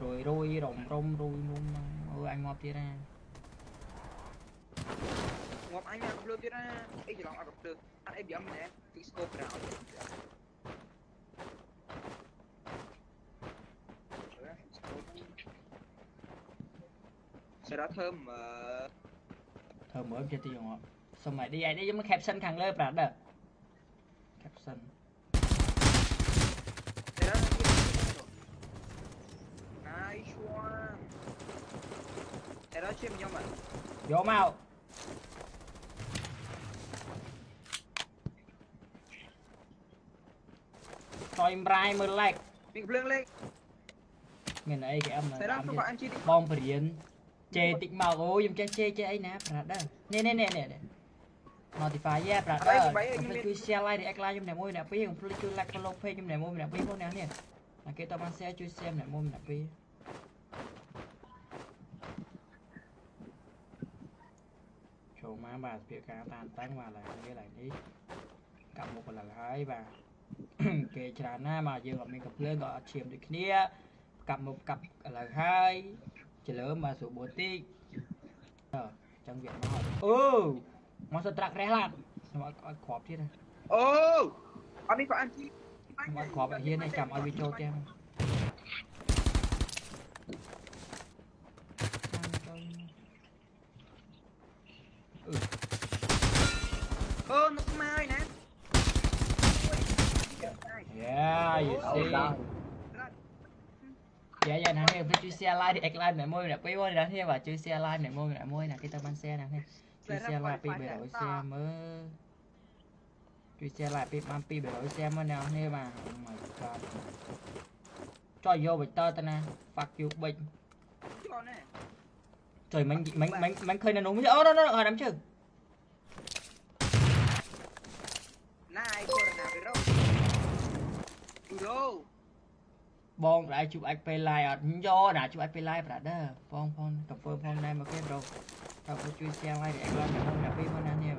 rồi rồi rộng rong rồi luôn ừ, anh ngọt tia ra. Ngọt anh ngọt luôn tia ra. Ấy giờ lòng ngọt được anh em ra thơm mà? Thơm mở cho tiêu ngọt. Xong rồi đi ai đi giống nó caption khăn lên bà đó? Caption. សេរ៉ាជិះខ្ញុំអត់យកមកថយម្រាយមើល like ពីភ្លើងលេខមានអីគេអឹមនៅសេរ៉ាតាមទៅទៀតក៏អញជិះបងបរៀនជេតិចមកអូខ្ញុំចេះជេចេះអីណា brother នេះនេះនេះនេះ notify យ៉ា brother កុំភ្លេចជួយ share like react like ខ្ញុំអ្នកមួយអ្នកពីរកុំភ្លេចជួយ like follow page ខ្ញុំអ្នកមួយអ្នកពីរផងអ្នកនេះតែគេតបាន share ជួយ share អ្នកមួយអ្នកពីរ ចូលមកបាទសភាការតានតឹងបាទឡើយនេះឡើយនេះកាប់មុខឡើងហើយបាទគេច្រើនណាស់មកយើងអត់មានកំភ្លើងក៏អត់ឈាមដូចគ្នាកាប់មុខកាប់ឥឡូវហើយចលើមកស្រួលបួតិចអឺចឹងវាមកអូមកសត្រាក់រះឡានខ្ញុំអត់អត់គ្រាប់ទៀតណាអូអត់នេះក៏អញជិះខ្ញុំអត់គ្រាប់ឲ្យហ៊ានទេចាំឲ្យវាចូលទៀតអឺ Ô, nó cũng mai nè. Yeah, you see. Dạ dạ nàng heo phải chú xe like thì ek like mẹ môi nè quý ơi nàng heo và chú xe like mẹ môi nè môi nè cái tao ban xe nàng heo. Chú xe like pi bề đổi xe mới. Chú xe like pi ban pi đổi xe mới nàng heo mà. Oh my god. Cho vô bịch tơ ta nè. Fuck you bịch. Trời mánh mánh mánh mánh khơi nè nó mới. Ơ nó nó ở đám chừng. បងដែរជួបអាចពេល live អត់យកណាជួបអាចពេល live brother បងផង confirm ផងដែរមកគេ bro តើជួយ share live ឲ្យ like ម្នាក់មួយម្នាក់ពីរផងណានេះ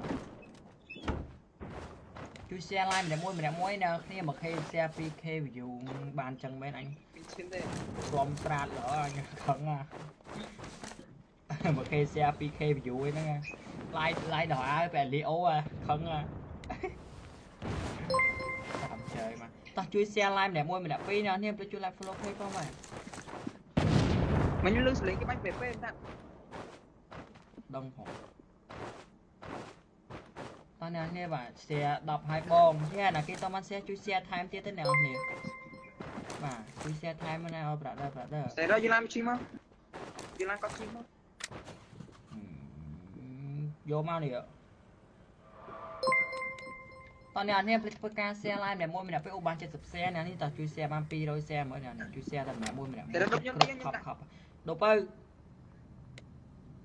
ជួយ share live ម្នាក់មួយម្នាក់មួយនៅគ្នា 1k share 2k view បានចឹងមែនអញ ពីឈិនទេ ព្រមស្រាតល្អអញខឹងណា 1k share 2k view ហ្នឹង like like ដល់ហើយបែលីអូខឹងណាតាមជើយមក តោះជួយ share live ម្នាក់មួយម្នាក់ពីរណានេះទៅជួយ like follow page ផងបាទមិញលឺសលេងគេបាច់ពេពេតាដឹងផងតោះអ្នកនេះបាទ share 10ហើយបងយ៉ាណាគេតបាន share ជួយ share ថែមទៀតទៅអ្នកនរគ្នាបាទជួយ share ថែមមកណាអូ brother brother តែដល់យូឡានជិះមកយូឡានក៏ជិះមកយកមកនេះ តោះអ្នកនេះផ្លេចធ្វើការ share live ម្នាក់មួយម្នាក់ពេលអូបាន70 share អ្នកនេះតោះជួយ share បាន200 share មើលអ្នកនេះជួយ share តែម្នាក់មួយម្នាក់មួយខប់ខប់ដប់ទៅ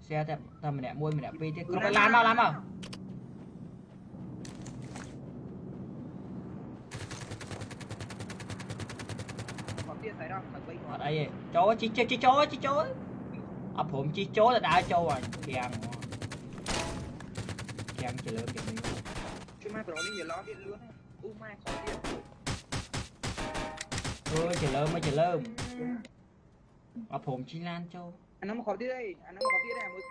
share តែតែម្នាក់មួយម្នាក់ពីរទៀតគ្រប់ឡានមកឡានមក còn tiền thấy đâu thằng bay អត់អីទេចូលជីជីជីចូលជីចូលអត់ព្រមជីចូលតែដើរចូលហើយគាំងគាំងជលើគេនេះ chứ mai pro đi giờ lo điện luôn u mai khó điện អើយជលើមកជលើអត់ព្រមជីឡានចូល anh nó mà khó điện đây anh nó mà khó điện đây mới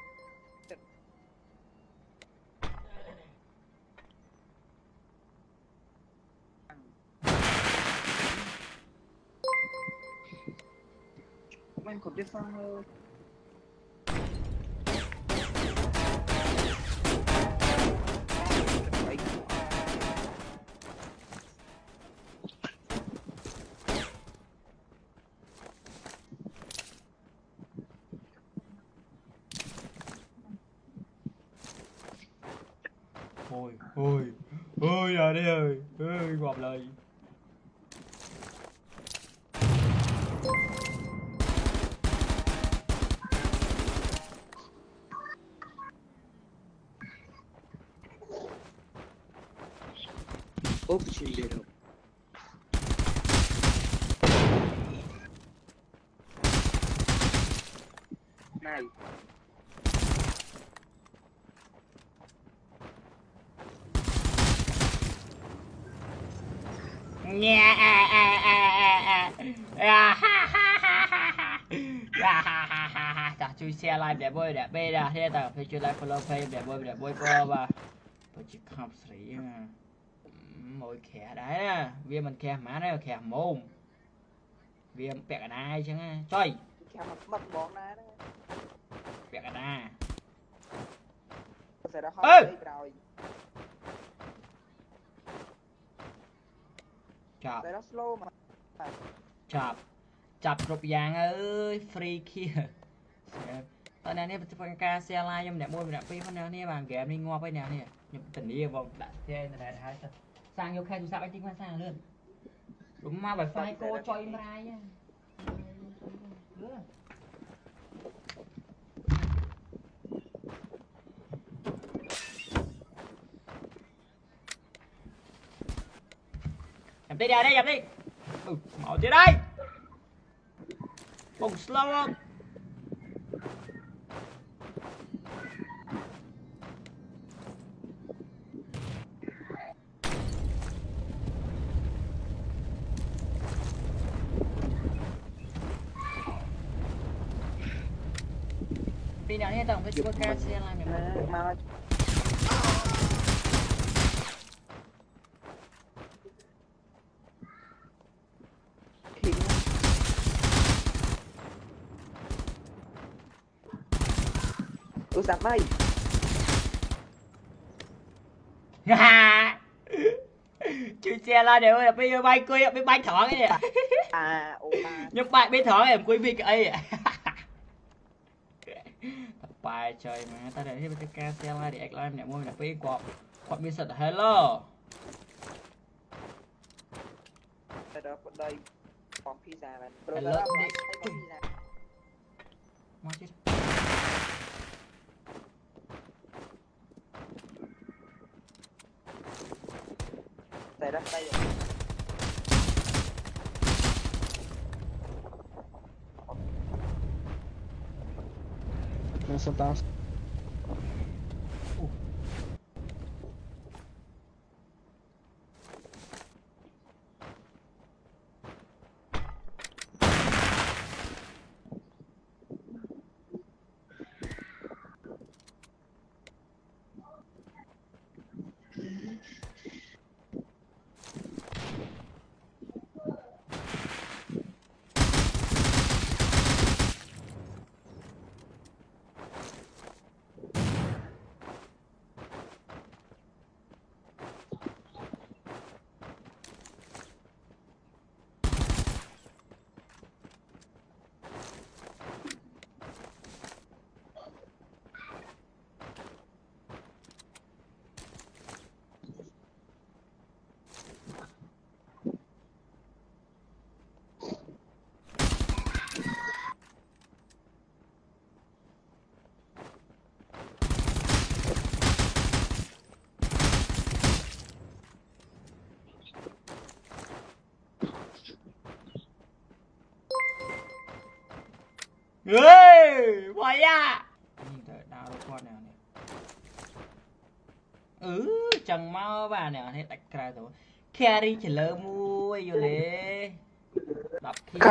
Mình có biết sao hơn Đấy. ôi ôi ôi à đi ơi ôi gọp lời Ốp chỉ gì đâu Này. បុយដែរបេដែរទេតើពេលជួយ live follow page ដែរបុយដែរបុយក៏បាទបើជាខំស្រីណាមួយខែដែរណាវាមិនខែហ្មងទេខែម៉ោមវាពាក់ ចឹងណាចុយខាងមកបឹកហ្មងណាហ្នឹងពាក់កណ្ដាលតែដល់ហអើត់ក្រោយចាប់តែដល់ slow មកចាប់ចាប់គ្រប់យ៉ាងអើយ free kill តើអ្នកនេះធ្វើការ share live ខ្ញុំម្នាក់មួយម្នាក់ពីរផងអ្នកនេះបាទហ្គេមនេះងាប់ហើយអ្នកនេះខ្ញុំធានាបងដាក់ផ្ទះអ៊ីនធឺណិតហើយទៅសាងយកខែទូរស័ព្ទអីតិចមកសាងលឿនរំមក Wi-Fi កោចុយម្រាយ đi ra đi dập đi. Ừ, mở chưa đây? Bùng slow không? Pindah ni tahu ke cuba kerja yang lain memang. tôi eu vai. chưa che la đều là bây giờ bay quay bây bay thỏ cái gì à nhưng bay bay thỏ em quý vị cái ấy bài trời mà ta để thêm cái ca xe la để anh làm để mua là bây quạt. Quạt mi sật hello đây. Còn pizza mà. Hello đi mà chết Espera sair. Começou a dar ហេវ៉ៃយ៉ានេះទៅដាក់រកគាត់ណានេះអឺចឹងមកបាទអ្នកនេះដាច់ក្រៅទៅ carry ជ្រើមួយយល់ទេ10 kg